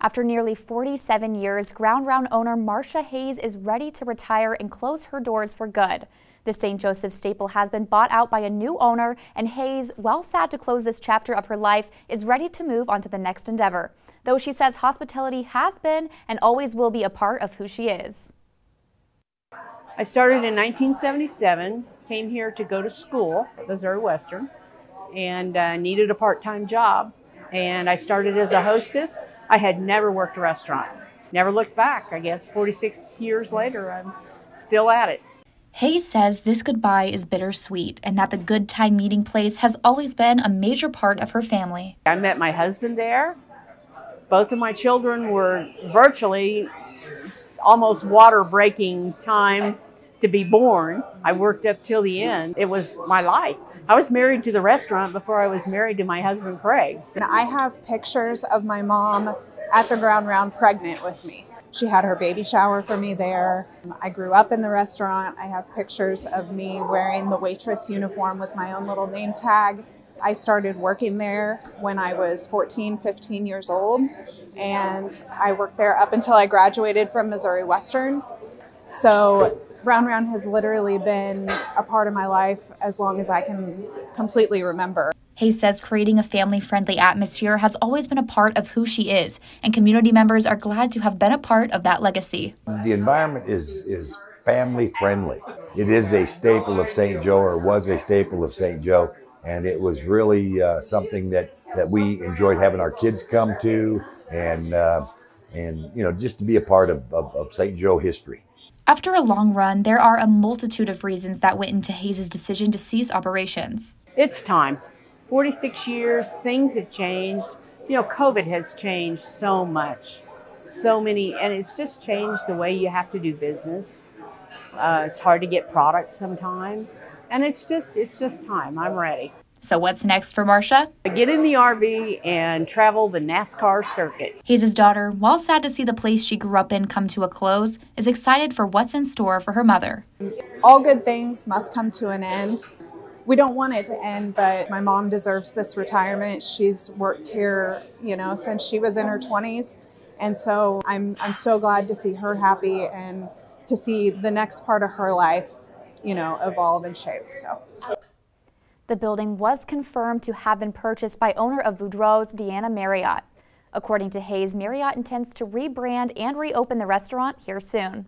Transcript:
After nearly 47 years, Ground Round owner Marcia Hayes is ready to retire and close her doors for good. The St. Joseph staple has been bought out by a new owner, and Hayes, well sad to close this chapter of her life, is ready to move on to the next endeavor. Though she says hospitality has been and always will be a part of who she is. I started in 1977, came here to go to school Missouri Western, and uh, needed a part time job. And I started as a hostess. I had never worked a restaurant, never looked back. I guess 46 years later, I'm still at it. Hayes says this goodbye is bittersweet and that the Good Time Meeting Place has always been a major part of her family. I met my husband there. Both of my children were virtually almost water breaking time to be born. I worked up till the end. It was my life. I was married to the restaurant before I was married to my husband, Craig. And I have pictures of my mom at the ground round pregnant with me. She had her baby shower for me there. I grew up in the restaurant. I have pictures of me wearing the waitress uniform with my own little name tag. I started working there when I was 14, 15 years old, and I worked there up until I graduated from Missouri Western. So Ground Round has literally been a part of my life as long as I can completely remember. Hayes says creating a family friendly atmosphere has always been a part of who she is, and community members are glad to have been a part of that legacy. The environment is, is family friendly. It is a staple of St. Joe, or was a staple of St. Joe, and it was really uh, something that, that we enjoyed having our kids come to, and, uh, and you know, just to be a part of, of, of St. Joe history. After a long run, there are a multitude of reasons that went into Hayes' decision to cease operations. It's time. 46 years, things have changed. You know, COVID has changed so much, so many, and it's just changed the way you have to do business. Uh, it's hard to get products sometimes, and it's just it's just time. I'm ready. So what's next for Marcia? Get in the RV and travel the NASCAR circuit. Hayes' daughter, while sad to see the place she grew up in come to a close, is excited for what's in store for her mother. All good things must come to an end we don't want it to end, but my mom deserves this retirement. She's worked here, you know, since she was in her 20s. And so I'm, I'm so glad to see her happy and to see the next part of her life, you know, evolve and shape. So. The building was confirmed to have been purchased by owner of Boudreaux's Deanna Marriott. According to Hayes, Marriott intends to rebrand and reopen the restaurant here soon.